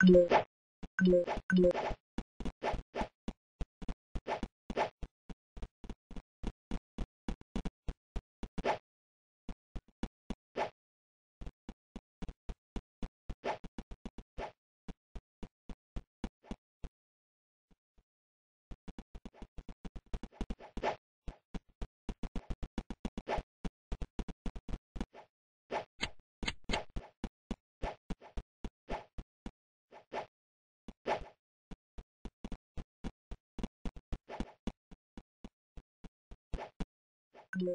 Glue, glue, glue, glue. Yeah.